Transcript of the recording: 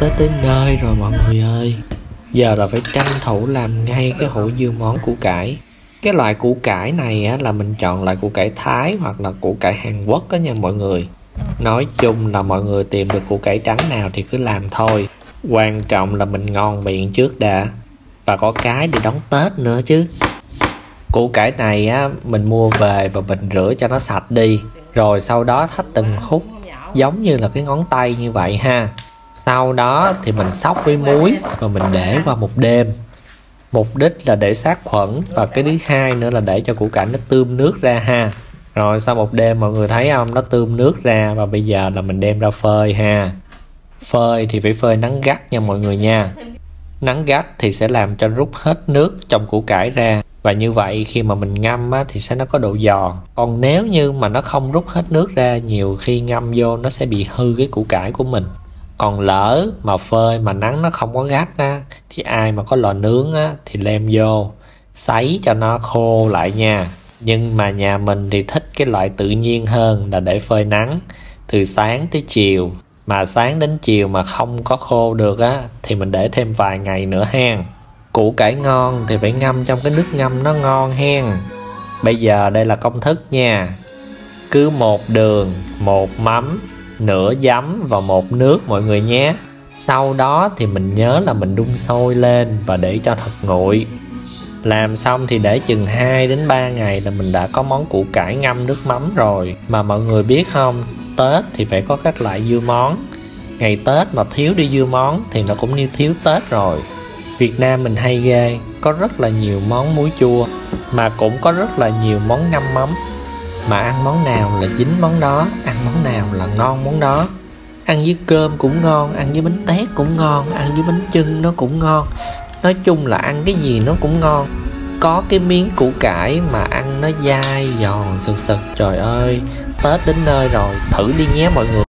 Tết tới nơi rồi mọi người ơi. Giờ là phải tranh thủ làm ngay cái hũ dưa món củ cải. Cái loại củ cải này á, là mình chọn loại củ cải Thái hoặc là củ cải Hàn Quốc đó nha mọi người. Nói chung là mọi người tìm được củ cải trắng nào thì cứ làm thôi. Quan trọng là mình ngon miệng trước đã. Và có cái để đón Tết nữa chứ. Củ cải này á, mình mua về và mình rửa cho nó sạch đi. Rồi sau đó thách từng khúc Giống như là cái ngón tay như vậy ha sau đó thì mình sóc với muối và mình để qua một đêm. Mục đích là để sát khuẩn và cái thứ hai nữa là để cho củ cải nó tươm nước ra ha. Rồi sau một đêm mọi người thấy không? Nó tươm nước ra và bây giờ là mình đem ra phơi ha. Phơi thì phải phơi nắng gắt nha mọi người nha. Nắng gắt thì sẽ làm cho rút hết nước trong củ cải ra và như vậy khi mà mình ngâm á, thì sẽ nó có độ giòn. Còn nếu như mà nó không rút hết nước ra nhiều khi ngâm vô nó sẽ bị hư cái củ cải của mình còn lỡ mà phơi mà nắng nó không có gắt á, thì ai mà có lò nướng á thì lem vô, sấy cho nó khô lại nha. Nhưng mà nhà mình thì thích cái loại tự nhiên hơn là để phơi nắng, từ sáng tới chiều. Mà sáng đến chiều mà không có khô được á, thì mình để thêm vài ngày nữa hen. Củ cải ngon thì phải ngâm trong cái nước ngâm nó ngon hen. Bây giờ đây là công thức nha. Cứ một đường, một mắm nửa giấm và một nước mọi người nhé. Sau đó thì mình nhớ là mình đun sôi lên và để cho thật nguội. Làm xong thì để chừng 2 đến 3 ngày là mình đã có món củ cải ngâm nước mắm rồi. Mà mọi người biết không, Tết thì phải có các loại dưa món. Ngày Tết mà thiếu đi dưa món thì nó cũng như thiếu Tết rồi. Việt Nam mình hay ghê, có rất là nhiều món muối chua, mà cũng có rất là nhiều món ngâm mắm mà ăn món nào là dính món đó, ăn món nào là ngon món đó. Ăn với cơm cũng ngon, ăn với bánh tét cũng ngon, ăn với bánh chưng nó cũng ngon. Nói chung là ăn cái gì nó cũng ngon. Có cái miếng củ cải mà ăn nó dai giòn sực sực. Trời ơi, tết đến nơi rồi, thử đi nhé mọi người.